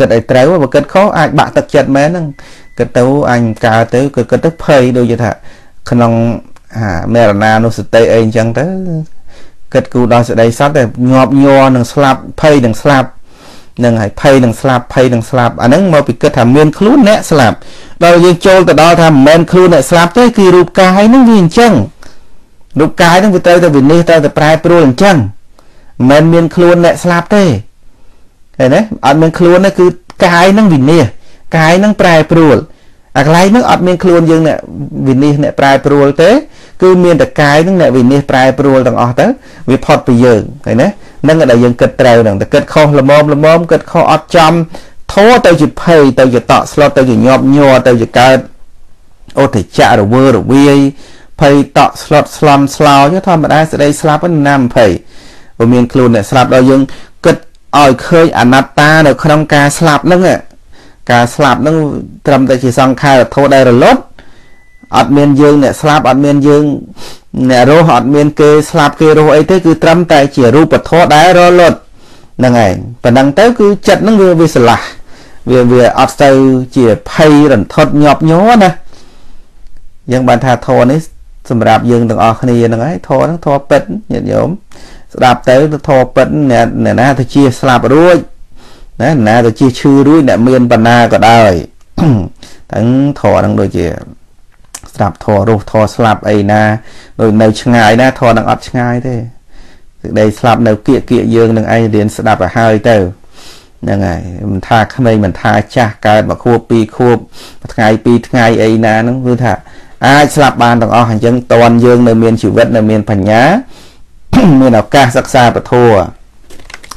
គិតឲ្យត្រូវបើគិតខុសអាចបាក់ទឹកចិត្តមែនហ្នឹងគិតទៅអញកើតទៅគឺគិតទៅភ័យដូចថាក្នុងអាមេរណានុសតិអីអញ្ចឹងទៅគិតគូដល់សេចក្តីសត្វតែញាប់ញ័រនឹងស្លាប់ភ័យនឹងស្លាប់នឹងហើយភ័យនឹងស្លាប់ភ័យនឹងស្លាប់អាហ្នឹងមកពីគិតថាមានខ្លួនអ្នកស្លាប់ដល់យើងចូលទៅដល់ថាមិនមែនខ្លួនអ្នកស្លាប់ទេគឺរូបកាយហ្នឹងវាអញ្ចឹងរូបកាយហ្នឹងវាត្រូវតែវិនិច្ឆ័យត្រូវតែប្រែប្រួលអញ្ចឹងមិនមែនមានខ្លួនអ្នកស្លាប់ទេ ឃើញទេអត់មានខ្លួនទេគឺកាយហ្នឹងវិនិច្ឆ័យកាយហ្នឹងប្រែប្រួលអាកន្លែងហ្នឹងអត់មានខ្លួនយើងអ្នកវិនិច្ឆ័យអ្នកប្រែប្រួលទេគឺមានតែកាយហ្នឹងអ្នកវិនិច្ឆ័យប្រែប្រួលទាំងអស់ទៅវាផុតពីយើងឃើញទេនឹងដែលយើងគិតត្រូវហ្នឹងតែគិតខុសល្មមល្មមគិតខុសអត់ចំធោទៅជាភ័យទៅជាតក់ស្លុតទៅជាញាប់ញ័រទៅជាកើតអូទចៈរវើរវាយភ័យតក់ស្លុតស្លន់ស្លោចធម្មតាសេចក្តីស្លាប់ហ្នឹងណាមិនភ័យព្រោះមានខ្លួនអ្នកស្លាប់ដល់យើងគិត ឲ្យឃើញអនត្តានៅក្នុងការស្លាប់ហ្នឹងការស្លាប់ហ្នឹងត្រឹមតែជាសង្ខារធោដែលរលត់អត់មានយើងអ្នកស្លាប់អត់មានយើងអ្នករស់អត់មានគេស្លាប់គេរស់អីទេគឺត្រឹមតែជារូបធម៌ដែលរលត់ហ្នឹងឯងប៉ុណ្ណឹងទៅគឺចិត្តហ្នឹងវាវាស្រឡះវាវាអត់ទៅជាភ័យរន្ធត់ញាប់ញ័រណាយើងបានថាធម៌នេះសម្រាប់យើងទាំងអស់គ្នាហ្នឹងហើយធម៌ហ្នឹងធម៌ពិតញាតិញោម ស្ដាប់ទៅធម៌ពិតអ្នកណាទៅជាស្លាប់រួចណាណាទៅជាឈឺរួចអ្នកមានបណ្ណាក៏ដោយទាំងធម៌ហ្នឹងដូចជាស្ដាប់ធររស់ធរស្លាប់អីណាដូចនៅឆ្ងាយណាធរនឹងអត់ឆ្ងាយទេសេចក្តីស្លាប់នៅគៀកគៀកយើងនឹងឯងរៀនស្ដាប់ឲ្យហើយទៅហ្នឹងហើយមិនថាក្មេងមិនថាចាស់កើតមួយខួបពីរខួបថ្ងៃពីរថ្ងៃអីណាហ្នឹងគឺថាអាចស្លាប់បានទាំងអស់អញ្ចឹងតនយើងនៅមានជីវិតនៅមានបញ្ញា មានឱកាសសិក្សាពធ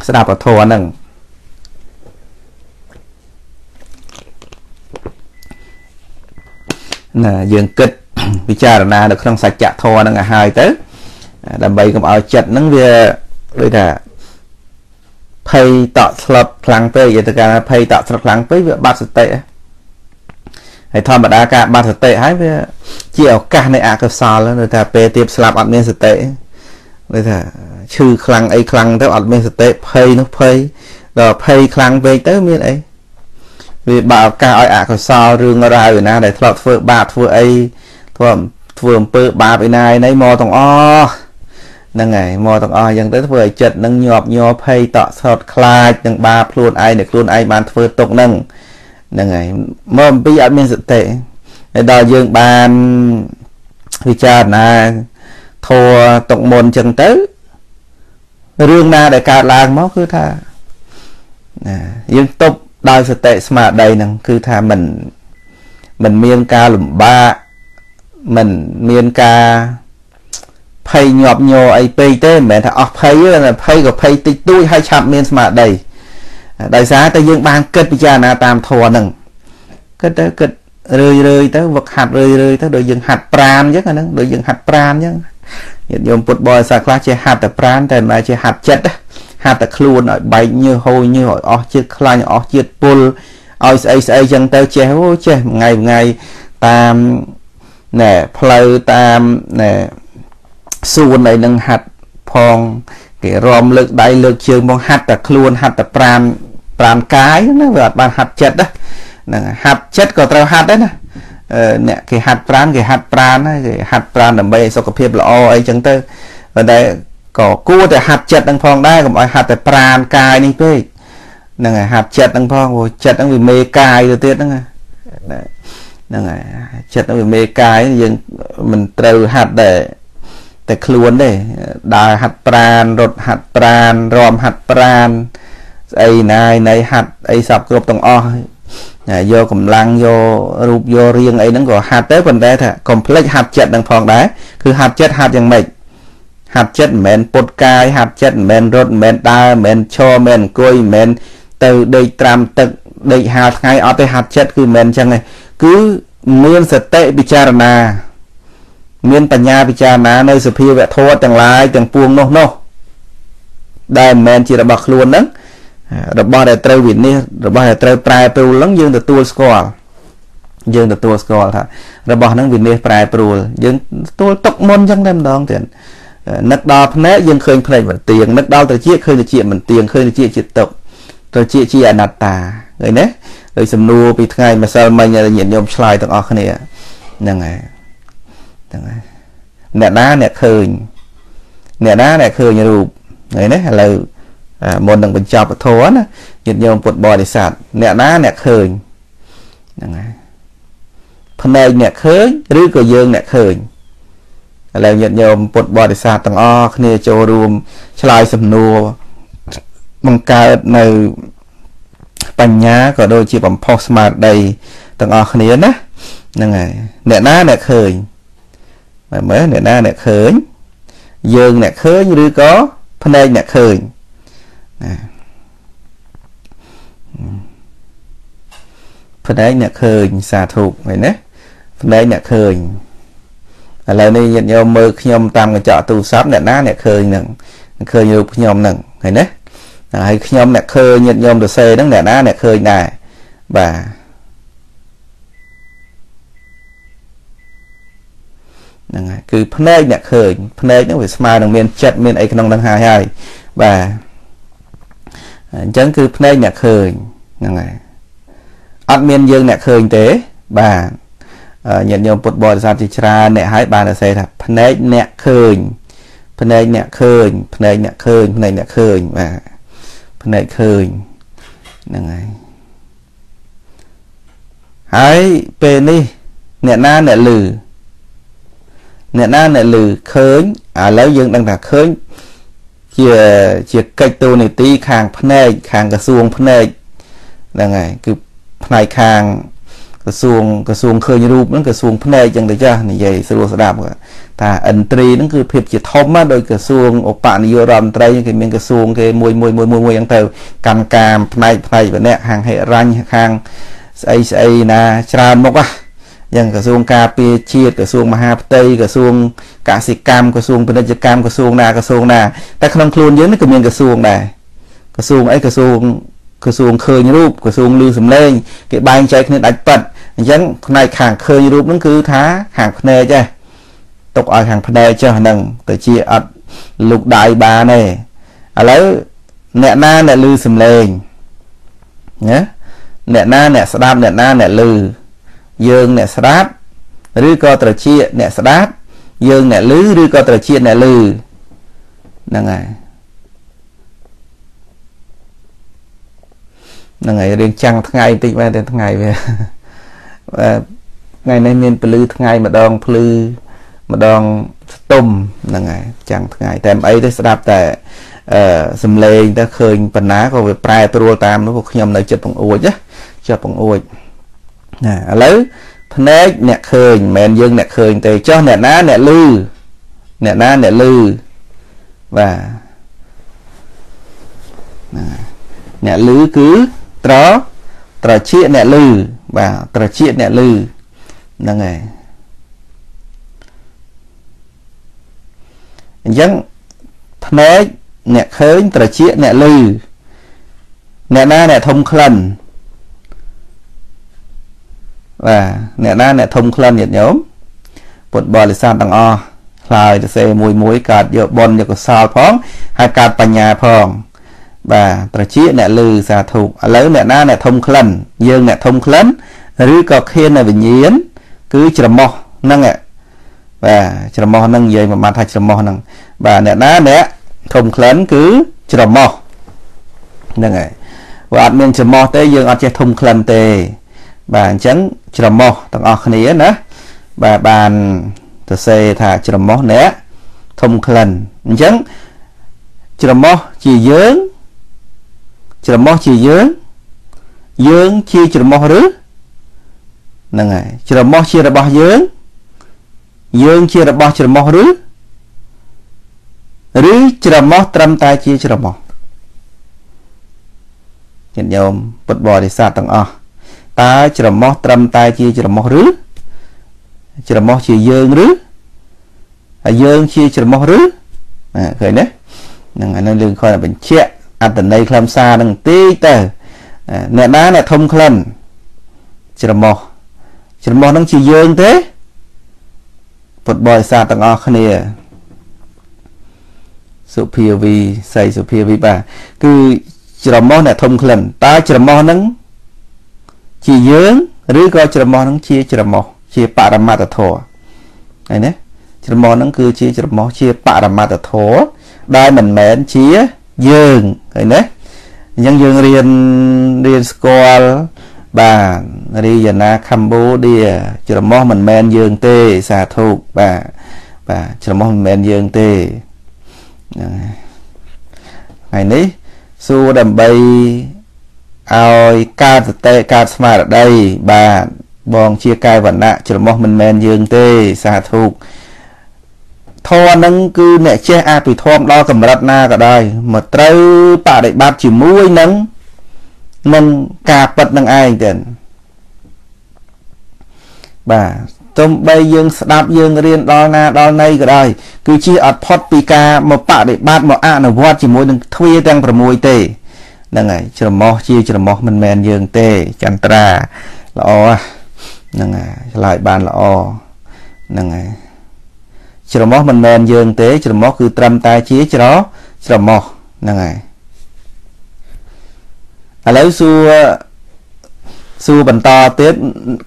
ស្ដាប់ពធហ្នឹងណាយើងគិតពិចារណានៅក្នុងសច្ចធម៌ហ្នឹងឲ្យហើយទៅ ដើម្បីកុំឲ្យចិត្តហ្នឹងវាដូចថាភ័យតក់ស្លុតខ្លាំងពេកយទៅការភ័យតក់ស្លុតខ្លាំងពេកវាបាត់សតិហើយធម្មតាការបាត់សតិហើយវាជាឱកាសនៃអកុសលដូចថាពេលទៀតស្លាប់អត់មានសតិដូ ចថាឈឺខ្លាំងអីខ្លាំងទៅអត់មានសតិភ័យនោះភ័យដល់ភ័យខ្លាំងពេកទៅមានអីវាបើឱកាសឲ្យអកុសលរឿងរ៉ាវឯណាដែលធ្លាប់ធ្វើបាបធ្វើអីធ្វើធ្វើអំពើបាបឯណាឯណីមកទាំងអស់ហ្នឹងហើយមកទាំងអស់អញ្ចឹងទៅធ្វើឲ្យចិត្តនឹងញាប់ញ័រភ័យតក់សោតខ្លាចនឹងបាបខ្លួនឯងដែលខ្លួនឯងបានធ្វើទុកហ្នឹងហ្នឹងហើយមកអំពីអត់មានសតិហើយដល់យើងបានពិចារណា ធัวទុកមុនអញ្ចឹងទៅរឿងណាដែលកើតឡើងមកគឺថាណាយើងទប់ដោយសតិស្មារតីហ្នឹងគឺថាមិនមិនមានការលំបាកមិនមានការភ័យញាប់ញ័រអីពេកទេមិនមែនថាអស់ភ័យទេភ័យក៏ភ័យតិចតួចហើយឆាប់មានស្មារតីដោយសារតែយើងបានគិតពិចារណាតាមធម៌ហ្នឹងគិតទៅគិតរឿយរឿយទៅវឹកហាត់រឿយរឿយទៅដូចយើងហាត់ប្រានអញ្ចឹងអាហ្នឹងដូចយើងហាត់ប្រានអញ្ចឹង ញាតិញោមពុទ្ធបរិស័ទខ្លះចេះហាត់តែប្រានតែមិនចេះហាត់ចិត្តណាហាត់តែខ្លួនឲ្យបែកញើសហូរញើសឲ្យអស់ជាតិខ្លាញ់អស់ជាតិពុលឲ្យស្អីស្អីចឹងទៅចេះអូចេះថ្ងៃថ្ងៃតាមណែផ្លូវតាមណែសួនអីនឹងហាត់ផងគេរំលើកដៃលើកជើងមកហាត់តែខ្លួនហាត់តែប្រានប្រានកាយណាវាអត់បានហាត់ចិត្តហ្នឹងហាត់ចិត្តក៏ត្រូវហាត់ដែរណា អ្នកគេហាត់ប្រានគេហាត់ប្រានគេហាត់ប្រានដើម្បីឲ្យសុខភាពល្អអីចឹងទៅប៉ុន្តែក៏គួរតែហាត់ចិត្តនឹងផងដែរកុំឲ្យហាត់តែប្រានកាយនេះពេកហ្នឹងហើយហាត់ចិត្តនឹងផងព្រោះចិត្តហ្នឹងវាមេកាយទៅទៀតហ្នឹងហ្នឹងហើយចិត្តហ្នឹងវាមេកាយយើងមិនត្រូវហាត់តែតែខ្លួនទេដើរហាត់ប្រានរត់ហាត់ប្រានរំហាត់ប្រានស្អីណាយណៃហាត់អីសពគ្រប់ទាំងអស់ យកកម្លាំងយករូបយករាងអីហ្នឹងក៏ហាត់ទៅប៉ុន្តែថាកុំភ្លេចហាត់ចិត្តនឹងផងដែរគឺហាត់ចិត្តហាត់យ៉ាងម៉េចហាត់ចិត្តមិនមែនពុតកាយហាត់ចិត្តមិនមែនរត់មិនមែនដើរមិនមែនឈរមិនមែនអង្គុយមិនមែនទៅដេកត្រាំទឹកដេកហាលថ្ងៃអត់ទេហាត់ចិត្តគឺមិនមែនអញ្ចឹងទេគឺមានសតិពិចារណាមានបញ្ញាពិចារណានៅសភាវៈធម៌ទាំងឡាយទាំងពួងនោះនោះដែលមិនមែនជារបស់ខ្លួនហ្នឹង របស់ដែលត្រូវវិនិច្ឆ័យរបស់ដែលត្រូវប្រែប្រួលហ្នឹងយើងទទួលស្គាល់យើងទទួលស្គាល់ថារបស់ហ្នឹងវិនិច្ឆ័យប្រែប្រួលយើងទទួលទុកមុនអញ្ចឹងតែម្ដងទៀតនឹកដល់ភ្នែកយើងឃើញភ្នែកមិនទៀងនឹកដល់ត្រចៀកឃើញត្រចៀកមិនទៀងឃើញត្រចៀកជាទុកត្រចៀកជាអនត្តាឃឃើញទេដោយសំណួរពីថ្ងៃម្សិលមិញញាតិញោមឆ្លើយទាំងអស់គ្នាហ្នឹងហើយហ្នឹងហើយអ្នកណាអ្នកឃើញអ្នកណាអ្នកឃើញរូបឃើញទេឥឡូវ មុននឹងបញ្ចប់ពធណាញាតិញោមពុទ្ធបរិស័ទអ្នកណាអ្នកឃើញហ្នឹងហើយភ្នែកអ្នកឃើញឬក៏យើងអ្នកឃើញឥឡូវញាតិញោមពុទ្ធបរិស័ទទាំងអស់គ្នាចូលរួមឆ្លើយសំណួរបង្កើតនៅបញ្ញាក៏ដូចជាបំផុសស្មារតីទាំងអស់គ្នាណាហ្នឹងហើយអ្នកណាអ្នកឃើញមើលមើលអ្នកណាអ្នកឃើញយើងអ្នកឃើញឬក៏ភ្នែកអ្នកឃើញ ណាភ្នែកអ្នកឃើញសាធុឃើញណាភ្នែកអ្នកឃើញឥឡូវនេះញាតិញោមមើលខ្ញុំតាមកញ្ចក់ទូរស័ព្ទអ្នកណាអ្នកឃើញនឹងឃើញរូបខ្ញុំនឹងឃើញទេហើយខ្ញុំអ្នកឃើញញាតិញោមទៅសេហ្នឹងអ្នកណាអ្នកឃើញដែរបាទហ្នឹងហើយគឺភ្នែកអ្នកឃើញភ្នែកហ្នឹងវាស្មើនឹងមានចិត្តមានអីក្នុងហ្នឹងហើយហើយបាទ អញ្ចឹងគឺភ្នែកអ្នកឃើញហ្នឹងហើយអត់មានយើងអ្នកឃើញទេបាទញាតិញោមពុទ្ធបរិស័ទជាច្រើនអ្នកឲ្យបានសរសេរថាភ្នែកអ្នកឃើញភ្នែកអ្នកឃើញភ្នែកអ្នកឃើញភ្នែកអ្នកឃើញបាទភ្នែកឃើញហ្នឹងហើយហើយពេលនេះអ្នកណាអ្នកលឺអ្នកណាអ្នកលឺឃើញឥឡូវយើងដឹងថាឃើញ ជាជាកិច្ចទូនីតិខាងភ្នែកខាងក្រសួងភ្នែកហ្នឹងហើយគឺផ្នែកខាងក្រសួងក្រសួងឃើញរូបហ្នឹងក្រសួងភ្នែកចឹងទៅចាស់និយាយស្រួលស្ដាប់ថាឥន្ទ្រីហ្នឹងគឺភាពជាធំណាដោយក្រសួងឧបនាយករដ្ឋមន្ត្រីគេមានក្រសួងគេមួយមួយមួយមួយចឹងទៅកម្មការផ្នែកផ្នែកវណ្ណៈខាងហិរញ្ញខាងស្អីស្អីណាច្រើនមុខណា យ៉ាងក្រសួងការពារជាតិក្រសួងមហាផ្ទៃក្រសួងកសិកម្មក្រសួងពាណិជ្ជកម្មក្រសួងណាក្រសួងណាតែក្នុងខ្លួនយើងនេះក៏មានក្រសួងដែរក្រសួងអីក្រសួងក្រសួងឃើញរូបក្រសួងលឺសំឡេងគេបែងចែកគ្នាដាច់ប៉ាត់អញ្ចឹងផ្នែកខាងឃើញរូបហ្នឹងគឺថាខាងភ្នែកឯងទុកឲ្យខាងភ្នែកចុះហ្នឹងទៅជាអត់លុកដៃបានទេឥឡូវអ្នកណាអ្នកលឺសំឡេងណាអ្នកណាអ្នកស្ដាប់អ្នកណាអ្នកលឺ យើងអ្នកស្ដាប់ឬក៏ត្រចៀកអ្នកស្ដាប់យើងអ្នកលឺឬក៏ត្រចៀកអ្នកលឺហ្នឹងហើយហ្នឹងហើយរៀងចាំងថ្ងៃបន្តិចមែនតែថ្ងៃវាថ្ងៃនេះមានពលឺថ្ងៃម្ដងភ្លឺម្ដងស្ទុំហ្នឹងហើយចាំងថ្ងៃតែអីទេស្ដាប់តែអឺសំឡេងទៅឃើញបណ្ណាក៏វាប្រែប្រួលតាមនោះខ្ញុំនៅចិត្តបង្អួចណាចិត្តបង្អួច ណាឥឡូវភ្នែកអ្នកឃើញមិនមែនយើងអ្នកឃើញទេចុះអ្នកណាអ្នកលឺអ្នកណាអ្នកលឺបាទណាអ្នកលឺគឺត្រត្រចៀកអ្នកលឺបាទត្រចៀកអ្នកលឺហ្នឹងហើយអញ្ចឹងភ្នែកអ្នកឃើញត្រចៀកអ្នកលឺអ្នកណាអ្នកធំក្លិន បាទអ្នកណាអ្នកធំក្លិនញាតិញោមពុទ្ធបរិស័ទទាំងអស់ឆ្លើយទៅសេមួយមួយកើតយកបុណ្យយកកុសលផងហើយកើតបញ្ញាផង បាទត្រជាអ្នកលឺសាធុឥឡូវអ្នកណាអ្នកធំក្លិនយើងអ្នកធំក្លិនឬក៏ខៀននៅវិញ្ញាណគឺច្រមុះហ្នឹងបាទច្រមុះហ្នឹងនិយាយមួយម៉ាត់ថាច្រមុះហ្នឹងបាទអ្នកណាអ្នកធំក្លិនគឺច្រមុះហ្នឹងហើយបើអត់មានច្រមុះទេយើងអត់ចេះធំក្លិនទេ បាទអញ្ចឹងច្រមុះទាំងអស់គ្នាណាបាទបានទៅសេថាច្រមុះអ្នកធំក្លិនអញ្ចឹងច្រមុះជាយើងច្រមុះជាយើង យើងជាច្រមុះឬហ្នឹងហើយច្រមុះជារបស់យើង យើងជារបស់ច្រមុះឬឬច្រមុះត្រឹមតែជាច្រមុះញាតិញោមពុទ្ធបរិស័ទទាំងអស់ តើច្រមុះត្រឹមតែជាច្រមុះឬច្រមុះជាយើងឬហើយយើងជាច្រមុះឬឃើញទេហ្នឹងអានឹងយើងគាត់បញ្ជាក់អត្តន័យខ្លឹមសារនឹងតិចទៅអ្នកណាអ្នកធំក្លិនច្រមុះច្រមុះនឹងជាយើងទេពុទ្ធបរិស័ទទាំងអស់គ្នាសុភាវីស័យសុភាវីបាទគឺច្រមុះអ្នកធំក្លិនតើច្រមុះនឹង ជាយើងឬក៏ច្រមុះនឹងជាច្រមុះជាបរមត្តធម៌ហើយណាច្រមុះនឹងគឺជាច្រមុះជាបរមត្តធម៌ដែលមិនមែនជាយើងឃើញទេអញ្ចឹងយើងរៀនរៀនស្គាល់បាទរីយ៉ាណាកម្ពុជាច្រមុះមិនមែនយើងទេសាធុបាទបាទច្រមុះមិនមែនយើងទេហ្នឹងហើយនេះសួរដើម្បីឲ្យ កើតសតិកើតស្មារតីបាទបងជាកាយវណ្ណៈច្រមុះមិនមែនយើងទេសាធុធម៌ហ្នឹងគឺអ្នកចេះអភិធម្មដល់កម្រិតណាក៏ដោយមកត្រូវបដិបត្តិជាមួយនឹងនឹងការពិតនឹងឯងទៅបាទទំបីយើងស្ដាប់យើងរៀនដល់ណាដល់ណីក៏ដោយគឺជាអត់ផុតពីការមកបដិបត្តិមកអនុវត្តជាមួយនឹងទ្វាទាំង6ទេ ហ្នឹងហើយច្រមុះជា ច្រមុះមិនមែនយើងទេចន្ទ្រាល្អហ្នឹងហើយឆ្លើយបានល្អហ្នឹងហើយច្រមុះមិនមែនយើងទេ ច្រមុះគឺត្រឹមតែជាច្រច្រមុះហ្នឹងហើយឥឡូវសួរសួរបន្តទៀត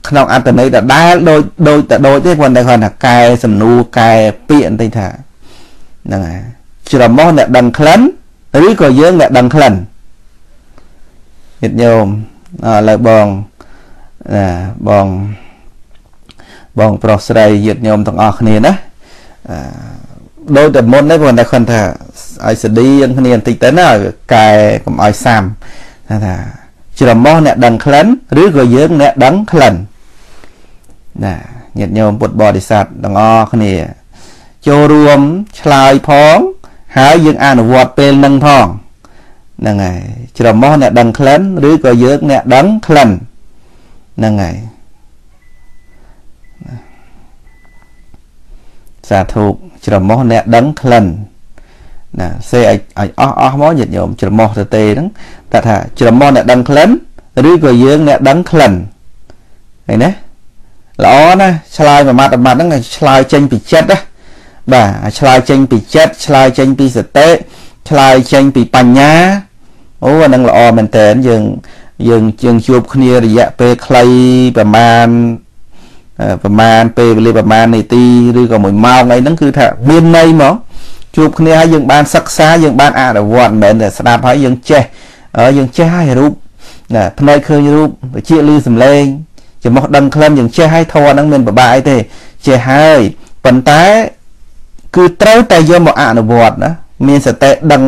ក្នុងអត្តន័យដដែលដូចដូចតែដូចទេគាត់តែគាត់ថាកែសំណួរកែពាក្យបន្តិចថាហ្នឹងហើយច្រមុះអ្នកដឹងក្លិនឬក៏យើងអ្នកដឹងក្លិន ញាតិញោមឥឡូវបងណាបងបងប្រុសស្រីញាតិញោមទាំងអស់គ្នាណាដូចតែមុននេះគាត់តែគាត់ថាឲ្យស្ដីយ៉ាងគ្នាបន្តិចទៅណាកែកុំឲ្យសាំថាច្រមុះអ្នកដឹងក្លិនឬក៏យើងអ្នកដឹងក្លិនណាញាតិញោមពុទ្ធបរិស័ទទាំងអស់គ្នា ចូលរួមឆ្លើយផង ហើយយើងអនុវត្តពេលនឹងផង ហ្នឹងហើយច្រមុះអ្នកដឹងក្លិនឬក៏យើងអ្នកដឹងក្លិនហ្នឹងហើយសាធុច្រមុះអ្នកដឹងក្លិនណាសេឲ្យឲ្យអស់អស់មកញាតិញោមច្រមុះទៅទេហ្នឹងតែថាច្រមុះអ្នកដឹងក្លិនឬក៏យើងអ្នកដឹងក្លិនឃើញទេល្អណាឆ្លើយមួយម៉ាត់មួយម៉ាត់ហ្នឹងឆ្លើយចេញពីចិត្តណាបាទឆ្លើយចេញពីចិត្តឆ្លើយចេញពីសតិឆ្លើយចេញពីបញ្ញា អូអានឹងល្អមែនតើយើងយើងយើងជួបគ្នារយៈពេលខ្លីប្រមាណប្រមាណពេលវេលាប្រមាណនាទីឬក៏1ម៉ោងអីហ្នឹងគឺថាមានន័យមកជួបគ្នាហើយយើងបានសិក្សាយើងបានអនុវត្តមិនមែនតែស្ដាប់ហើយយើងចេះយើងចេះហើយរូបណាភ្នែកឃើញរូបវិជាលឺសំឡេងចំោះដឹងក្លិនយើងចេះហើយធរហ្នឹងមានបបាអីទេចេះហើយប៉ុន្តែគឺត្រូវតែយកមកអនុវត្តណា មានសតិដឹង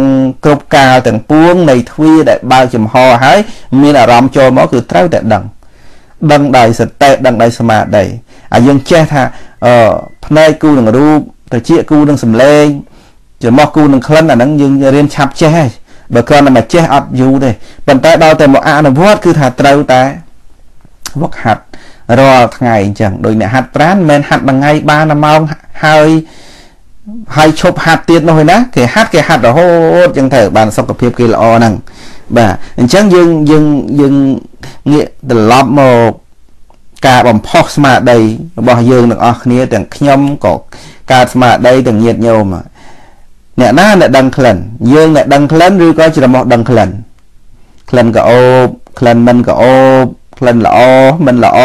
គ្រប់កាលទាំងពួងនៃទ្វាដែលបើកចំហហើយមានអារម្មណ៍ចូលមកគឺត្រូវតែដឹងដឹងដោយសតិដឹងដោយស្មារតីហើយយើងចេះថាអឺភ្នែកគូនឹងរូបត្រចៀកគូនឹងសំឡេងចំោះគូនឹងក្លិនអាហ្នឹងយើងរៀនឆាប់ចេះហើយបើគ្រាន់តែមកចេះអត់យូរទេប៉ុន្តែដល់តែមកអនុវត្តគឺថាត្រូវតែវឹកហាត់រាល់ថ្ងៃអញ្ចឹងដោយអ្នកហាត់ប្រាណមិនមែនហាត់មួយថ្ងៃបាន1ម៉ោងហើយ ហើយឈប់ហាត់ទៀតនោះឯណាគេហាត់គេហាត់រហូតអញ្ចឹងទៅបានសុខភាពគេល្អហ្នឹងបាទអញ្ចឹងយើងយើងយើងងាកត្រឡប់មកការបំផុសស្មារតីរបស់យើងទាំងអស់គ្នាទាំងខ្ញុំក៏កើតស្មារតីទាំងញាតញោមអ្នកណាអ្នកដឹងក្លិនយើងអ្នកដឹងក្លិនឬក៏ច្រមុះដឹងក្លិនក្លិនក៏អូបក្លិនមិនក៏អូបក្លិនល្អមិនល្អ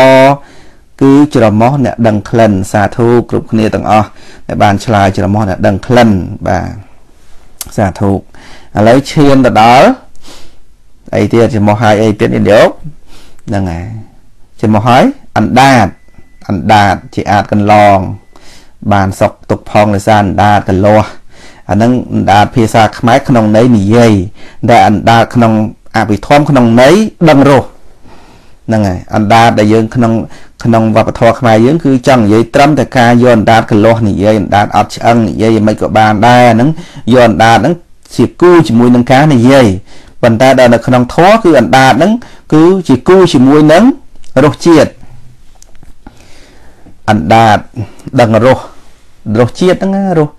គឺច្រមុះអ្នកដឹងក្លិនសាធុគ្រប់គ្នាទាំងអស់ដែលបានឆ្លើយច្រមុះអ្នកដឹងក្លិនបាទសាធុឥឡូវឈានទៅដល់អីទៀតច្រមុះហើយអីទៀតនេះយកហ្នឹងហើយច្រមុះហើយអណ្ដាតអណ្ដាតជាអាចកន្លង បានសុកទុកផងដោយសារអណ្ដាតកលាស់អានឹងអណ្ដាតភាសាខ្មែរក្នុងន័យនិយាយតែអណ្ដាតក្នុងអភិធម្មក្នុងន័យដឹងរស់ ហ្នឹងហើយអណ្ដាតដែលយើងក្នុងក្នុងវប្បធម៌ខ្មែរយើងគឺចង់និយាយត្រឹមតែការយកអណ្ដាតកលាស់និយាយអណ្ដាតអត់ឆ្អឹងនិយាយមិនក៏បានដែរហ្នឹងយកអណ្ដាតហ្នឹងជាគូជាមួយនឹងការនិយាយប៉ុន្តែដល់នៅក្នុងធម៌គឺអណ្ដាតហ្នឹងគឺជាគូជាមួយនឹងរសជាតិអណ្ដាតដឹងរសរសជាតិហ្នឹងរស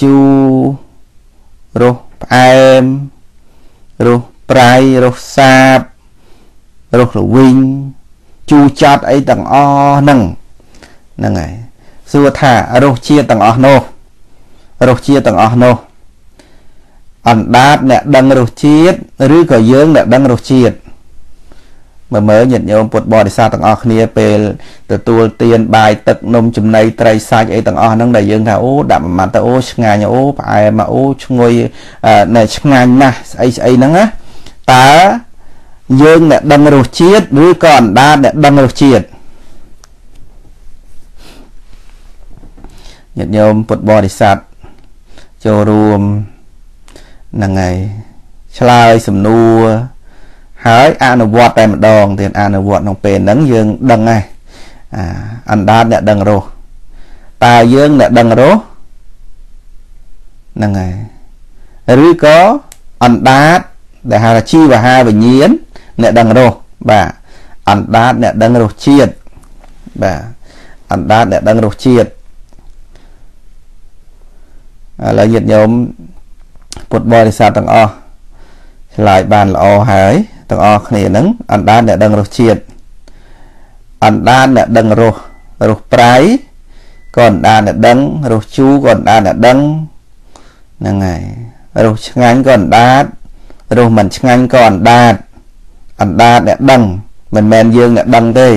ជូររសផ្អែមរសប្រៃរសសាប រសរវិញជូរចត់អីទាំងអស់ហ្នឹងហ្នឹងហើយសួរថារសជាតិទាំងអស់នោះរសជាតិទាំងអស់នោះអណ្ដាតអ្នកដឹងរសជាតិឬក៏យើងអ្នកដឹងរសជាតិមើលមើលញាតិញោមពុទ្ធបរិស័ទទាំងអស់គ្នាពេលទទួលទានបាយទឹកនំចំណីត្រីសាច់អីទាំងអស់ហ្នឹងដែលយើងថាអូដាក់មួយម៉ាត់ទៅអូឆ្ងាញ់អូផ្អែមអូឈ្ងុយណែឆ្ងាញ់ណាស់ស្អីស្អីហ្នឹងណាតើ យើងអ្នកដឹងរសជាតិឬក៏អណ្ដាតអ្នកដឹងរសជាតិញាតិញោមពុទ្ធបរិស័ទចូលរួមហ្នឹងហើយឆ្លើយសំណួរហើយអនុវត្តតែម្ដងទៀតអនុវត្តក្នុងពេលហ្នឹងយើងដឹងហើយអាអណ្ដាតអ្នកដឹងរស់តើយើងអ្នកដឹងរស់ហ្នឹងហើយឬក៏អណ្ដាតដែលហៅថាជីវហាវិញ្ញាណ អ្នកដឹងរស់បាទអណ្ដាតអ្នកដឹងរសជាតិបាទអណ្ដាតអ្នកដឹងរសជាតិឥឡូវញាតិញោមពុទ្ធបរិស័ទទាំងអស់ឆ្លើយបានល្អហើយទាំងអស់គ្នានឹងអណ្ដានអ្នកដឹងរសជាតិអណ្ដានអ្នកដឹងរសរសប្រៃក៏អណ្ដានអ្នកដឹងរសជូរក៏អណ្ដានអ្នកដឹងហ្នឹងហើយរសឆ្ងាញ់ក៏អណ្ដាតរសមិនឆ្ងាញ់ក៏អណ្ដាត អណ្ដាតអ្នកដឹងមិនមែនយើងអ្នកដឹងទេ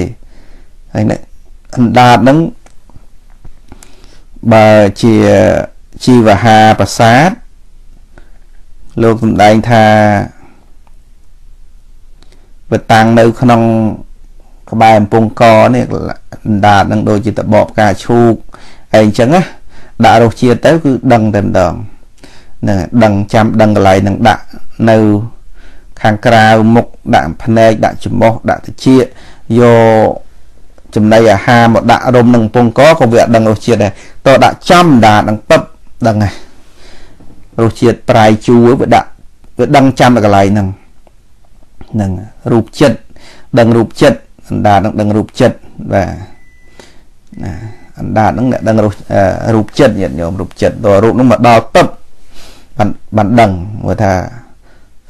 ហើយអណ្ដាតហ្នឹងបើជាជីវហាប្រាសាទលោកសម្ដែងថាវាតាំងនៅក្នុង ក្បែរកំពង់កនេះដាតនឹងដូចជាតបកផ្កាឈូកអីអញ្ចឹងណាដាក់រសជាតិទៅគឺដឹងតែម្ដងហ្នឹងដឹងចាំដឹងកន្លែងនឹងដាក់នៅ ខាងក្រៅមុខដាក់ភ្នែកដាក់ច្រមុះដាក់តិចយកចំណីអាហារមកដាក់រុំនឹងកំពង់កក៏វាអត់ដឹងរសជាតិដែរតើដាក់ចំដាតនឹងពឹបដឹងហើយរសជាតិប្រៃជូរវាដាក់វាដឹងចាំកន្លែងហ្នឹងនឹងរូបចិត្តដឹងរូបចិត្តអណ្ដាតនឹងដឹងរូបចិត្តបាទណាអណ្ដាតនឹងអ្នកដឹងរូបចិត្តញាតិញោមរូបចិត្តដល់រូបនឹងមកដល់ពឹបបានបានដឹងមើលថា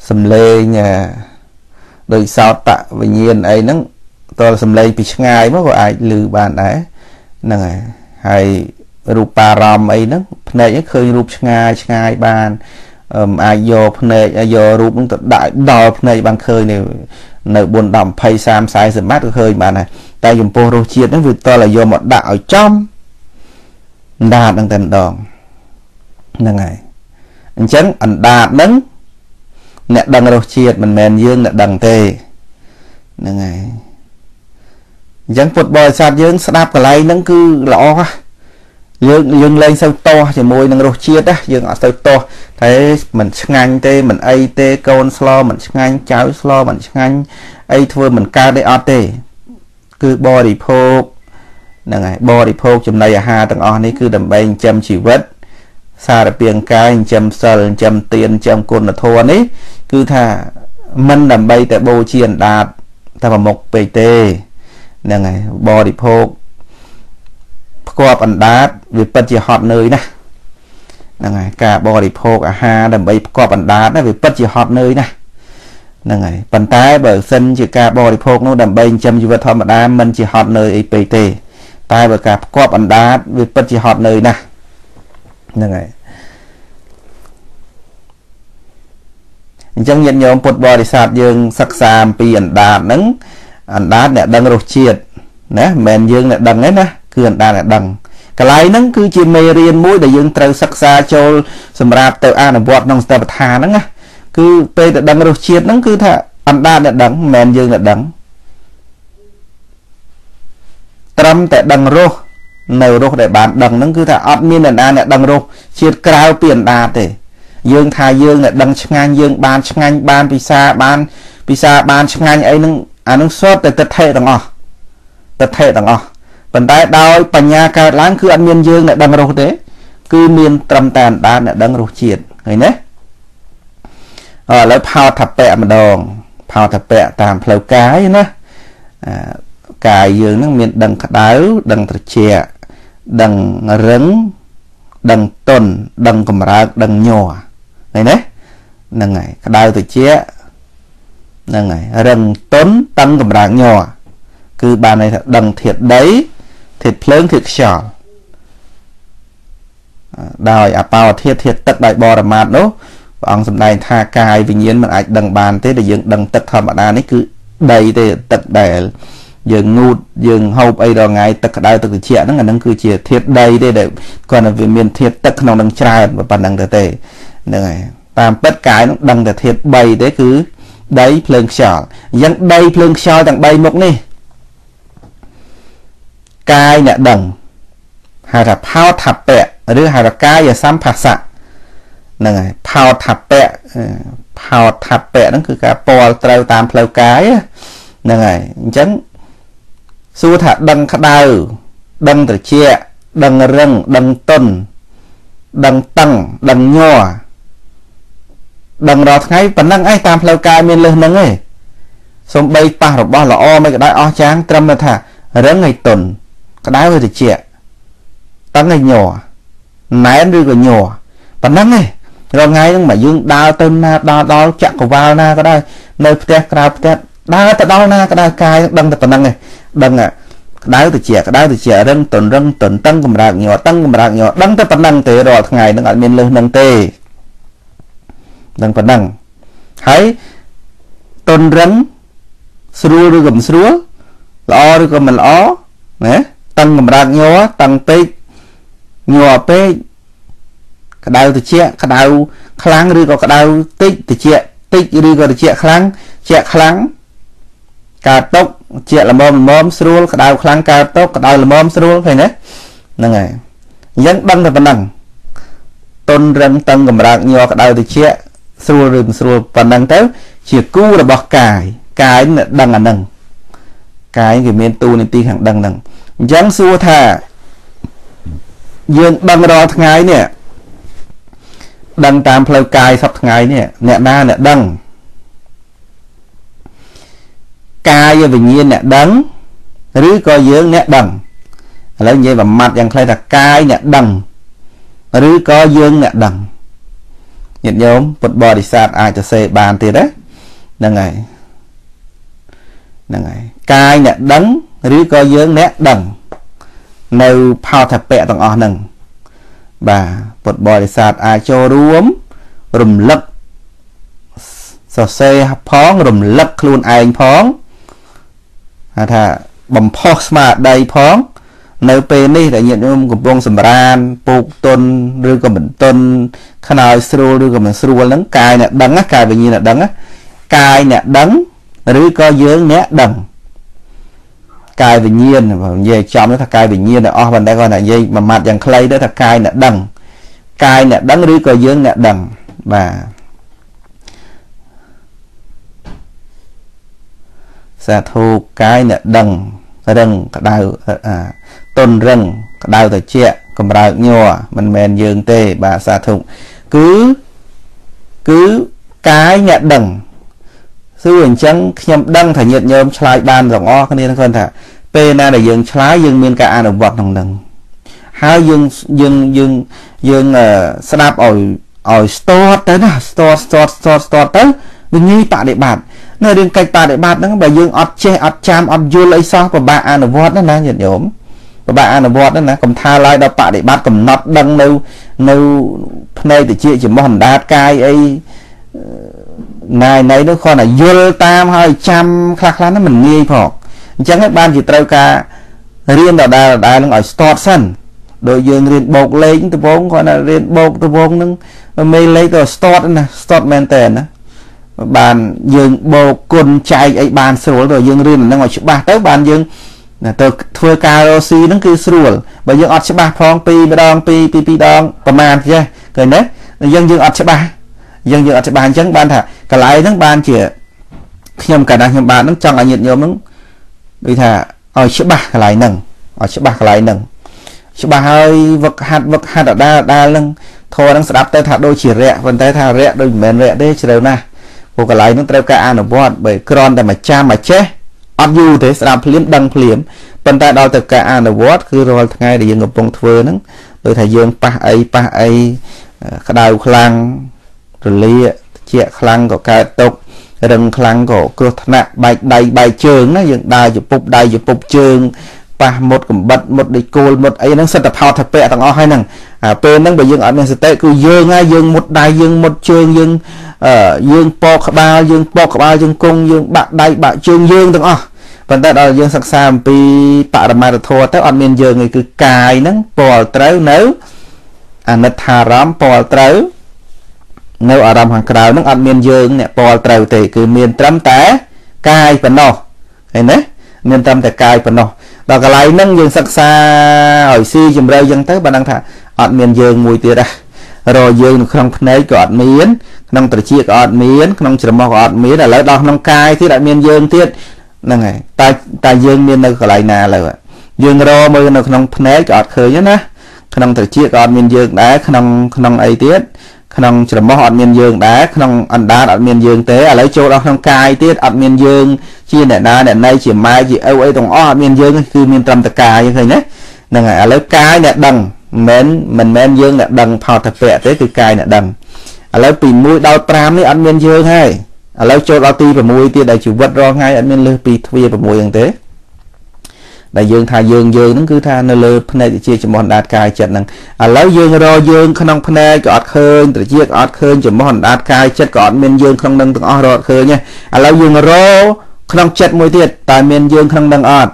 សំលេងដោយសោតតវិញ្ញាណអីហ្នឹងតលសំលេងពីឆ្ងាយមកក៏អាចឮបានដែរហ្នឹងហើយហើយរូបារម្មណ៍អីហ្នឹងភ្នែកឃើញរូបឆ្ងាយឆ្ងាយបានអាចយកភ្នែកយករូបនឹងទៅដាក់ដល់ភ្នែកបានឃើញនៅនៅ4 10 20 30 40ម៉ាត់ក៏ឃើញបានដែរតែចំពោះរសជាតិហ្នឹងវាតលយកមកដាក់ឲ្យចំអណ្ដាតហ្នឹងតែម្ដងហ្នឹងហើយអញ្ចឹងអណ្ដាតហ្នឹង អ្នកដឹងរសជាតិមិនមែនយើងអ្នកដឹងទេហ្នឹងហើយអញ្ចឹងពុទ្ធបរិស័ទយើងស្ដាប់កន្លែងហ្នឹងគឺល្អហ่ะយើងយើងលែងសូវតោះជាមួយនឹងរសជាតិណាយើងអត់សូវតោះតែมันឆ្ងាញ់ទេมันអីទេកូនស្លมันឆ្ងាញ់ចៅស្លมันឆ្ងាញ់អីធ្វើมันកើតទេអត់ទេគឺបរិភោគហ្នឹងហើយបរិភោគចំណីអាហារទាំងអស់នេះគឺដើម្បីចិញ្ចឹមជីវិត សារពាង្គកាយចិញ្ចឹមសិលចិញ្ចឹមទានចិញ្ចឹមគុណធម៌នេះ គឺថាមិនដើម្បីតែបូជាអណ្ដាតតែប្រមុខពេកទេហ្នឹងហើយបរិភោគផ្គប់អណ្ដាតវាពិតជាហត់នឿយណាស់ហ្នឹងហើយការបរិភោគអាហារដើម្បីផ្គប់អណ្ដាតវាពិតជាហត់នឿយណាស់ហ្នឹងហើយប៉ុន្តែបើសិនជាការបរិភោគនោះដើម្បីចិញ្ចឹមជីវិតធម្មតាមិនជាហត់នឿយអីពេកទេ តែបើការផ្គប់អណ្ដាតវាពិតជាហត់នឿយណាស់ ហ្នឹងហើយអញ្ចឹងញាតិញោមពុទ្ធបរិស័ទយើងសិក្សាអំពីអណ្ដាតហ្នឹងអណ្ដាតអ្នកដឹងរសជាតិណាមិនមែនយើងអ្នកដឹងទេណាគឺអណ្ដាតអ្នកដឹងកន្លែងហ្នឹងគឺជាមេរៀនមួយដែលយើងត្រូវសិក្សាចូលសម្រាប់ទៅអនុវត្តក្នុងស្ថាបដ្ឋានហ្នឹងណាគឺពេលទៅដឹងរសជាតិហ្នឹងគឺថាអណ្ដាតអ្នកដឹងមិនមែនយើងអ្នកដឹងត្រឹមតែដឹងរស នៅរសដែលបានដឹងហ្នឹងគឺថាអត់មានអ្នកណាអ្នកដឹងរសជាតិក្រៅពីអណ្ដាតទេយើងថាយើងអ្នកដឹងឆ្ងាញ់យើងបានឆ្ងាញ់បានពិសាបានពិសាបានឆ្ងាញ់អីហ្នឹងអានឹងសុទ្ធតែទិដ្ឋិទាំងអស់ទិដ្ឋិទាំងអស់ប៉ុន្តែដោយបញ្ញាកើតឡើងគឺអត់មានយើងអ្នកដឹងរសទេ គឺមានត្រឹមតែអណ្ដាតអ្នកដឹងរសជាតិឃើញទេអឥឡូវផោថពៈម្ដងផោថពៈតាមផ្លូវកាយណា កាយយើងហ្នឹងមានដឹងក្តៅដឹងត្រជាក់ដឹងរឹងដឹងតុនដឹងកម្រើកដឹងញ័រឃើញទេហ្នឹងហើយក្តៅត្រជាក់ហ្នឹងហើយរឹងតុនតឹងកម្រើកញ័រគឺបានន័យថាដឹងធាតដីធាតភ្លើងធាតខ្យល់ដោយអបោធាតធាតទឹកដោយបរមាតនោះព្រះអង្គសម្ដែងថាកាយវិញ្ញាណមិនអាចដឹងបានទេដែលយើងដឹងទឹកធម្មតានេះគឺដីទេទឹកដែល យើងងូតយើងហូបអីដល់ថ្ងៃទឹកក្តៅទឹកត្រជាក់ហ្នឹងអាហ្នឹងគឺជាធាតុដីទេដែលគាត់ថាវាមានធាតុទឹកក្នុងនឹងច្រើនប៉ុណ្ណឹងទៅទេហ្នឹងហើយតាមពិតកាយហ្នឹងដឹងតែធាតុ3ទេគឺដីភ្លើងខ្យល់អញ្ចឹងដីភ្លើងខ្យល់ទាំង3មុខនេះកាយអ្នកដឹងហៅថាផោថពៈឬហៅថាកាយសម្ភាសៈហ្នឹងហើយផោថពៈផោថពៈហ្នឹងគឺការពាល់ត្រូវតាមផ្លូវកាយហ្នឹងហើយអញ្ចឹង សួរថាដឹងក្តៅដឹងត្រជាក់ដឹងរឹងដឹងតុនដឹងតឹងដឹងញ័រដឹងរាល់ថ្ងៃប៉ុណ្ណឹងឯងតាមផ្លូវកាយមានលឹះហ្នឹងឯងសំបីប៉ះរបស់ល្អមិនក្តៅអស់ចាងត្រឹមតែថារឹងឲ្យតុនក្តៅឲ្យត្រជាក់តឹងឲ្យញ័រណែនឬក៏ញ័រប៉ុណ្ណឹងឯងរាល់ថ្ងៃហ្នឹងមកយើងដើរទៅណាដើរដល់ចក្រវាលណាក៏ដោយនៅផ្ទះក្រៅផ្ទះ ដើរទៅដល់ណាក៏ដោយកាយដឹងតែប៉ុណ្ណឹងឯងដឹងក្តៅតិចក្តៅតិចរឹងទន់រឹងទន់តឹងកម្រើកញ័រតឹងកម្រើកញ័រដឹងតែប៉ុណ្ណឹងទេរាល់ថ្ងៃនឹងអត់មានលឹះនឹងទេដឹងប៉ុណ្ណឹងហើយទន់រឹងស្រួលឬក៏មិនស្រួលល្អឬក៏មិនល្អណាតឹងកម្រើកញ័រតឹងពេកញ័រពេកក្តៅតិចក្តៅខ្លាំងឬក៏ក្តៅតិចតិចតិចឬក៏តិចខ្លាំងជាក់ខ្លាំង កើតຕົកជាល្មមល្មមស្រួលក្តៅខ្លាំងកើតຕົកក្តៅល្មមស្រួលឃើញទេហ្នឹងហើយអញ្ចឹងដឹងតែប៉ុណ្ណឹងតុនរឹងតឹងកម្រើកញ័រក្តៅតិចស្រួលឬមិនស្រួលប៉ុណ្ណឹងទៅ ជាគូរបស់កាយកាយដឹងអាហ្នឹងកាយគេមានទូនីតិខាងដឹងហ្នឹងអញ្ចឹងសួរថាយើងដឹងរាល់ថ្ងៃនេះដឹងតាមផ្លូវកាយសពថ្ងៃនេះអ្នកណាអ្នកដឹង កាយវិញ្ញាណអ្នកដឹងឬក៏យើងអ្នកដឹងឥឡូវនិយាយបំម៉ាត់យ៉ាងខ្លីថាកាយអ្នកដឹងឬក៏យើងអ្នកដឹងញាតិញោមពុទ្ធបរិស័ទអាចទៅសេបានទៀតណាហ្នឹងហើយហ្នឹងហើយកាយអ្នកដឹងឬក៏យើងអ្នកដឹងនៅផោថពៈទាំងអស់ហ្នឹងបាទពុទ្ធបរិស័ទអាចចូលរួមរំលឹកសរសេរផងរំលឹកខ្លួនឯងផង ហៅថាបំផុសស្មារតីផង នៅពេលនេះដែលញាតិញោមកំពុងសម្រានពូកទុនឬក៏មិនទុនខ្នើយស្រួលឬក៏មិនស្រួលហ្នឹងកាយអ្នកដឹងកាយវិញ្ញាណអ្នកដឹងកាយអ្នកដឹងឬក៏យើងអ្នកដឹងកាយវិញ្ញាណនិយាយចំថាកាយវិញ្ញាណអស់ប៉ុន្តែគាត់និយាយមួយម៉ាត់យ៉ាងខ្លីទៅថាកាយអ្នកដឹងកាយអ្នកដឹងឬក៏យើងអ្នកដឹងបាទ សាធុកាយអ្នកដឹងរឹងក្តៅតុនរឹងក្តៅត្រជាក់កម្រើកញ័រមិនមែនយើងទេ បាទសាធុគឺគឺកាយអ្នកដឹងសួរអញ្ចឹងខ្ញុំដឹងថាញាតញោមឆ្លើយបានទាំងអស់គ្នាគាត់ថាពេលណាដែលយើងឆ្លើយយើងមានការអនុវត្តក្នុងនឹងហើយយើងយើងយើងយើងស្ដាប់ឲ្យឲ្យ start ទៅណា start start start start ទៅវាងាយបដិបត្តិ នៅរឿងកិច្ចបដិបត្តិហ្នឹងបើយើងអត់ចេះអត់ចាំអត់យល់អីសោះពិបាកអនុវត្តណាញាតិញោមពិបាកអនុវត្តណាកុំថាឡើយដល់បដិបត្តិកំណត់ដឹងនៅនៅភ្នែកតិចចំោះអណ្ដាតកាយអីណៃណៃនោះគ្រាន់តែយល់តាមហើយចាំខ្លះខ្លះហ្នឹងមិនងាយផងអញ្ចឹងហើយបានជាត្រូវការរៀនដដែលដដែលនឹងឲ្យ start សិនដូចយើងរៀនបោកលេខដំបូងគាត់ថារៀនបោកដំបូងនឹងមេលេខទៅ start ណា start មែនតើណា បានយើងបូកគុណចែកអីបានស្រួលទៅយើងរៀនហ្នឹងឲ្យច្បាស់ទៅបានយើងទៅធ្វើការរកស៊ីហ្នឹងគឺស្រួលបើយើងអត់ច្បាស់ផងពីម្ដងពីពីពីដងប្រមាណចេះឃើញទេយើងយើងអត់ច្បាស់យើងយើងអត់ច្បាស់អញ្ចឹងបានថាកន្លែងហ្នឹងបានជាខ្ញុំកាលណាខ្ញុំបានហ្នឹងចង់ឲ្យញាតិញោមហ្នឹងដូចថាឲ្យច្បាស់កន្លែងហ្នឹងឲ្យច្បាស់កន្លែងហ្នឹងច្បាស់ហើយវឹកហាត់វឹកហាត់ដដែលដដែលហ្នឹងធរហ្នឹងស្ដាប់ទៅថាដូចជារយៈប៉ុន្តែថារយៈដូចមិនមែនរយៈទេជ្រៅណាស់ ព្រោះកន្លែងនោះត្រូវការអនុវត្តបើគ្រាន់តែមកចាំមកចេះអត់យូរទេស្ដាប់ភ្លាមដឹងភ្លាមប៉ុន្តែដល់ទៅការអនុវត្តគឺរាល់ថ្ងៃដែលយើងកំពុងធ្វើហ្នឹងដូចថាយើងប៉ះអីប៉ះអីក្តៅខ្លាំងរលាកជាខ្លាំងក៏កើតទុករឹងខ្លាំងក៏គ្រោះថ្នាក់បែកដៃបែកជើងណាយើងដើរជពុបដៃជពុបជើងប៉ះមុតកំបិតមុតដូចគោលមុតអីហ្នឹងសិតតែផោតថពៈទាំងអស់ហើយហ្នឹងពេលហ្នឹងបើយើងអត់មានសតិគឺយើងហើយយើងមុតដៃយើងមុតជើងយើងអឺ យើងពកក្បាលយើងពកក្បាលយើងគង់យើងបាក់ដៃបាក់ជើងយើងទាំងអស់ប៉ុន្តែដល់យើងសិក្សាអំពីបរមត្ថធម៌ទៅអត់មានយើងទេគឺកាយហ្នឹងពលត្រូវនៅអនិច្ចារម្មណ៍ពលត្រូវនៅអារម្មណ៍ខាងក្រៅហ្នឹងអត់មានយើងអ្នកពលត្រូវទេ គឺមានត្រឹមតែកាយប៉ុណ្ណោះឃើញទេមានត្រឹមតែកាយប៉ុណ្ណោះដល់កន្លែងហ្នឹងយើងសិក្សាឲ្យស៊ីជម្រៅចឹងទៅបានដឹងថាអត់មានយើងមួយទៀតទេ រយើងនៅក្នុងភ្នែកក៏អត់មានក្នុងត្រចៀកក៏អត់មានក្នុងច្រមុះក៏អត់មានឥឡូវដល់ក្នុងកាយទៀតអត់មានយើងទៀតហ្នឹងហើយតែតែយើងមាននៅកន្លែងណាឥឡូវយើងរមើលនៅក្នុងភ្នែកក៏អត់ឃើញណាក្នុងត្រចៀកក៏អត់មានយើងដែរក្នុងក្នុងអីទៀតក្នុងច្រមុះអត់មានយើងដែរក្នុងអណ្ដាតអត់មានយើងទេឥឡូវចូលដល់ក្នុងកាយទៀតអត់មានយើងជាអ្នកណាអ្នកណៃជាម៉ែជាឪអីទាំងអស់អត់មានយើងគឺមានត្រឹមតកាយឃើញទេហ្នឹងហើយឥឡូវកាយអ្នកដឹង មិនមិនមែនយើងអ្នកដឹងផលតពៈទេគឺកាយអ្នកដឹងឥឡូវពី1ដល់5នេះអត់មានយើងហើយឥឡូវចូលដល់ទី6ទៀតដែលជីវិតរាល់ថ្ងៃអត់មានលើសពីទ្វា6ហ្នឹងទេដែលយើងថាយើងយើងហ្នឹងគឺថានៅលើភ្នែកជាចំហអណ្ដាតកាយចិត្តហ្នឹងឥឡូវយើងរកយើងក្នុងភ្នែកក៏អត់ឃើញត្រចៀកអត់ឃើញចំហអណ្ដាតកាយចិត្តក៏អត់មានយើងក្នុងនឹងទាំងអស់រកឃើញទេឥឡូវយើងរកក្នុងចិត្តមួយទៀតតើមានយើងក្នុងនឹងអត់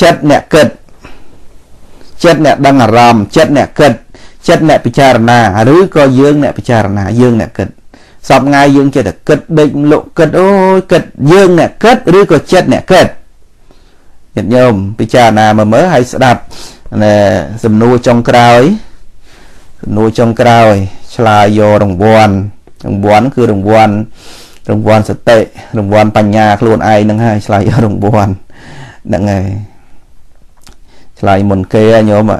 ចិត្តអ្នកគិត ចិត្តអ្នកដឹងអារម្មណ៍ចិត្តអ្នកគិតចិត្តអ្នកពិចារណាឬក៏យើងអ្នកពិចារណាយើងអ្នកគិតសពថ្ងៃយើងចិត្តតែគិតដេកលក់គិតអូយគិតយើងអ្នកគិតឬក៏ចិត្តអ្នកគិតញាតិញោមពិចារណាមើលមើលហើយស្ដាប់សំណួរចុងក្រោយសំណួរចុងក្រោយ ឆ្លើយយករង្វាន់រង្វាន់គឺរង្វាន់រង្វាន់សតិរង្វាន់បញ្ញាខ្លួនឯងហ្នឹងហើយឆ្លើយយករង្វាន់ហ្នឹងហើយ ឆ្លើយមុនគេញោម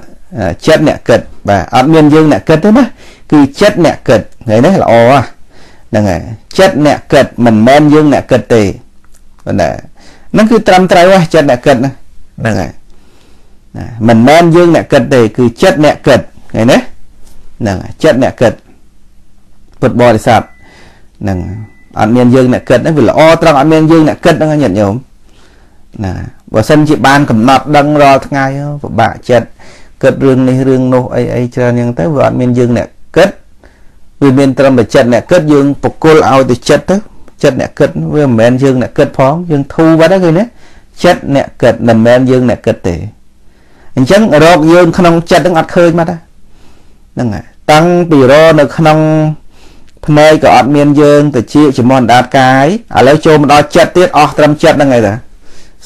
ចិត្តអ្នកគិតបាទអត់មានយើងអ្នកគិតទេណាគឺចិត្តអ្នកគិតថ្ងៃនេះល្អហ្នឹងហើយចិត្តអ្នកគិតមិនមែនយើងអ្នកគិតទេប៉ុន្តែហ្នឹងគឺត្រឹមត្រូវហ៎ចិត្តអ្នកគិតហ្នឹងហើយណាមិនមែនយើងអ្នកគិតទេគឺចិត្តអ្នកគិតឃើញទេហ្នឹងចិត្តអ្នកគិតពុទ្ធបរិស័ទហ្នឹងអត់មានយើងអ្នកគិតហ្នឹងវាល្អត្រង់អត់មានយើងអ្នកគិតហ្នឹងញាតិញោមណា បើសិនជាបានកំណត់ដឹងរាល់ថ្ងៃពិបាកចិត្តគិតរឿងនេះរឿងនោះអីអីច្រើនយ៉ាងទៅវាអត់មានយើងអ្នកគិតវាមានត្រឹមតែចិត្តអ្នកគិតយើងបកគលឲ្យទៅចិត្តទៅចិត្តអ្នកគិតវាមិនមែនយើងអ្នកគិតផងយើងធូរបាត់ហើយឃើញទេចិត្តអ្នកគិតមិនមែនយើងអ្នកគិតទេអញ្ចឹងរកយើងក្នុងចិត្តហ្នឹងអត់ឃើញមកទេហ្នឹងហើយតាំងពីរនៅក្នុងភ្នែកក៏អត់មានយើងទៅជាចំនដាតកាយឥឡូវចូលមកដល់ចិត្តទៀតអស់ត្រឹមចិត្តហ្នឹងហើយតា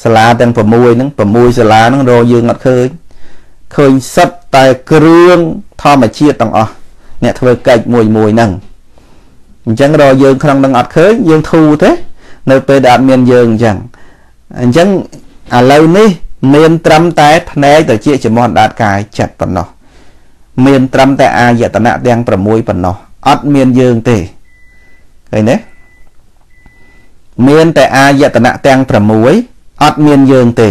សាលាទាំង6ហ្នឹង6សាលាហ្នឹងរកយើងអត់ឃើញឃើញសិតតែគ្រឿងធម្មជាតិទាំងអស់អ្នកធ្វើកិច្ចមួយមួយហ្នឹងអញ្ចឹងរកយើងក្នុងនឹងអត់ឃើញយើងធូរទេនៅពេលដែលអត់មានយើងអញ្ចឹងអញ្ចឹងឥឡូវនេះ មានត្រឹមតែភ្នែកទៅជាចំហដាតកាយចិត្តប៉ុណ្ណោះមានត្រឹមតែអាយតនៈទាំង6ប៉ុណ្ណោះអត់មានយើងទេឃើញទេមានតែអាយតនៈទាំង6 អត់មានយើងទេ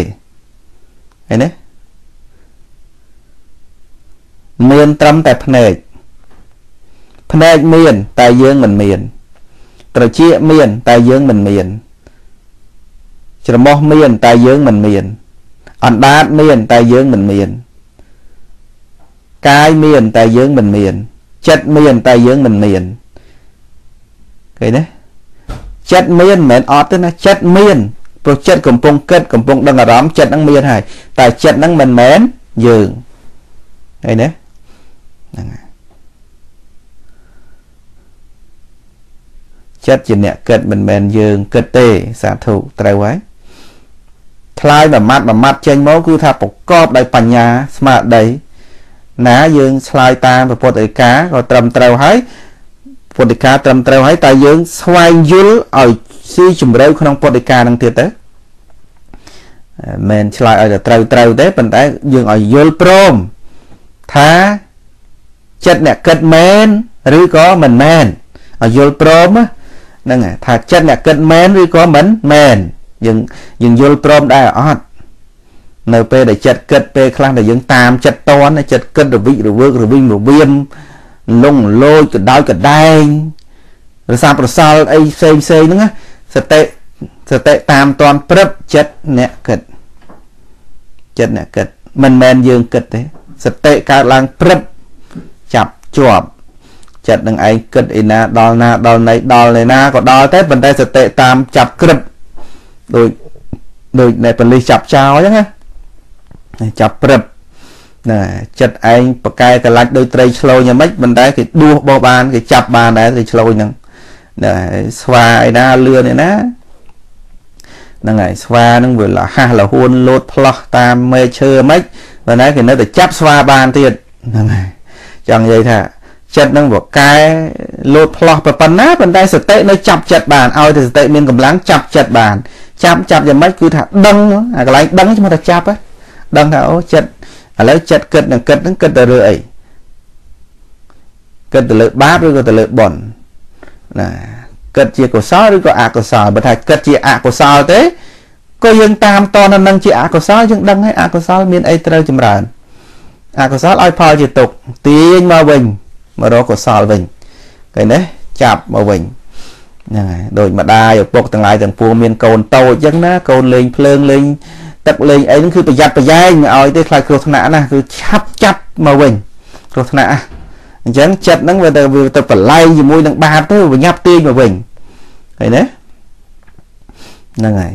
ឃើញទេមានត្រឹមតែភ្នែកភ្នែកមាន តែយើងមិនមាន ត្រចៀកមាន តែយើងមិនមាន ច្រមុះមាន តែយើងមិនមាន អណ្ដាតមាន តែយើងមិនមាន កាយមាន តែយើងមិនមាន ចិត្តមាន តែយើងមិនមានឃើញទេចិត្តមានមិនមែនអត់ទេណាចិត្តមាន ព្រោះចិត្តកំពុងគិតកំពុងដឹងអារម្មណ៍ចិត្តហ្នឹងមានហើយតែចិត្តហ្នឹងមិនមែនយើងឃើញទេហ្នឹងហើយចិត្តជាអ្នកគិតមិនមែនយើងគិតទេសាធុត្រូវហើយថ្លាយមួយម៉ាត់មួយម៉ាត់ចេញមកគឺថាប្រកបដោយបញ្ញាស្មារតីណាយើងឆ្លើយតាមពុទ្ធអេកាក៏ត្រឹមត្រូវហើយពុទ្ធអេកាត្រឹមត្រូវហើយតែយើងស្វែងយល់ឲ្យ ស៊ីជម្រៅក្នុងពុទ្ធអេកានឹងទៀតទៅមិនឆ្លើយឲ្យតែត្រូវត្រូវទេប៉ុន្តែយើងឲ្យយល់ព្រមថាចិត្តអ្នកគិតមែនឬក៏មិនមែនឲ្យយល់ព្រមហ្នឹងថាចិត្តអ្នកគិតមែនឬក៏មិនមែនយើងយើងយល់ព្រមដែរអត់នៅពេលដែលចិត្តគិតពេលខ្លះដែលយើងតាមចិត្តតន់ចិត្តគិតរវិចរវើករវិញរវៀមលងលោចកដោយកដែងរសាប្រសល់អីផ្សេងផ្សេងហ្នឹង សតិសតិតាមតន់ព្រឹបចិត្តអ្នកគិតចិត្តអ្នកគិតមិនមែនយើងគិតទេសតិកើតឡើងព្រឹបចាប់ជាប់ចិត្តនឹងឯងគិតឯណាដល់ណាដល់ណីដល់ណីណាក៏ដល់តែប៉ុន្តែសតិតាមចាប់ក្រឹបដូចដូចនៃបលិសចាប់ចោលអញ្ចឹងណាចាប់ព្រឹបណាចិត្តឯងប្រកែកលាច់ដោយត្រីឆ្លូញយ៉ាងម៉េចប៉ុន្តែគេដួសបោះបានគេចាប់បានដែរត្រីឆ្លូញហ្នឹងណា ស្វាឯណាលឿនឯណាហ្នឹងហើយស្វាហ្នឹងវាលះលហួនលោតផ្លោះតាមមេឈើហ្មិចប៉ុន្តែគេនៅតែចាប់ស្វាបានទៀតហ្នឹងហើយចង់និយាយថាចិត្តនឹងបកែលោតផ្លោះប៉ុណ្ណាប៉ុន្តែសតិនៅចាប់ចិត្តបានឲ្យតែសតិមានកម្លាំងចាប់ចិត្តបានចាប់ចាប់យ៉ាងម៉េចគឺថាដឹងអាកន្លែងដឹងឈ្មោះថាចាប់ដឹងថាអូចិត្តឥឡូវចិត្តគិតនឹងគិតនឹងគិតទៅលើអីគិតទៅលើបាបឬក៏ទៅលើបុណ្យ ណាគិតជាកុសលឬក៏អកុសលបើថាគិតជាអកុសលទេក៏យើងតាមតននឹងជាអកុសលយើងដឹងហើយអកុសលមានអីត្រូវចម្រើនអកុសលឲ្យផលជាទុកទាញមកវិញមករកកុសលវិញឃើញទេចាប់មកវិញហ្នឹងហើយដូចម្ដាយឪពុកទាំងឡាយទាំងពួងមានកូនតូចអញ្ចឹងណាកូនលេងភ្លើងលេងទឹកលេងអីហ្នឹងគឺប្រយ័ត្នប្រយែងមិនឲ្យទេខ្លាចគ្រោះថ្នាក់ណាគឺឆាប់ចាប់មកវិញគ្រោះថ្នាក់ អញ្ចឹងចិត្តហ្នឹងវាទៅវាទៅបលែងជាមួយនឹងបាបទៅវាញាប់ទាញមកវិញឃើញទេហ្នឹងហើយ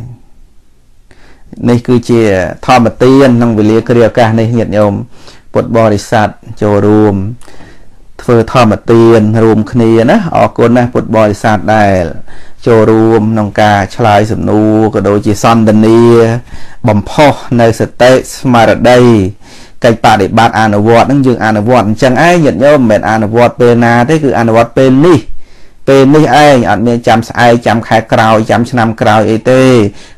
នេះគឺជាធម្មទានក្នុងវេលាគ្រាឱកាសនេះញាតិញោមពុទ្ធបរិស័ទចូលរួមធ្វើធម្មទានរួមគ្នាណាអរគុណណាស់ពុទ្ធបរិស័ទដែលចូលរួមក្នុងការឆ្លើយសំណួរក៏ដូចជាសន្ទនាបំផុសនៅសតិស្មារតី កិច្ចបដិបត្តិអនុវត្តហ្នឹងយើងអនុវត្តអញ្ចឹងឯងញាតិញោមមិនមែនអនុវត្តពេលណាទេគឺអនុវត្តពេលនេះពេលនេះឯងអត់មានចាំស្អែកចាំខែក្រោយចាំឆ្នាំក្រោយអីទេ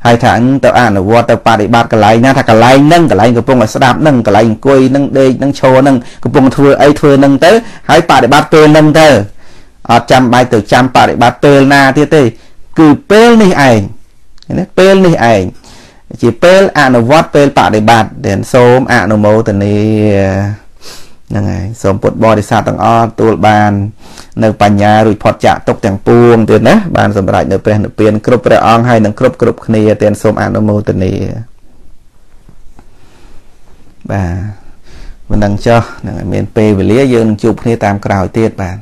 ហើយថាទៅអនុវត្តទៅបដិបត្តិកន្លែងណាថាកន្លែងហ្នឹងកន្លែងកំពុងតែស្ដាប់ហ្នឹងកន្លែងអង្គុយហ្នឹងដេកហ្នឹងឈរហ្នឹងកំពុងធ្វើអីធ្វើហ្នឹងទៅហើយបដិបត្តិពេលហ្នឹងទៅអត់ចាំបាច់ទៅចាំបដិបត្តិពេលណាទៀតទេគឺពេលនេះឯងណាពេលនេះឯង ជាពេលអនុវត្តពេលបដិបត្តិដែលសូមអនុមោទនាហ្នឹងហើយសូមពុទ្ធបរិស័ទទាំងអស់ទទួលបាន នៅបញ្ញារួចផុតចាកទុកទាំងពួងទៀតណាបានសម្រេចនៅព្រះនិព្វានគ្រប់ព្រះអង្គហើយនឹងគ្រប់គ្រប់គ្នាទាំងសូមអនុមោទនាបាទមិនដឹងចោះនឹងមានពេលវេលាយើងនឹងជួបគ្នាតាមក្រោយទៀតបាទ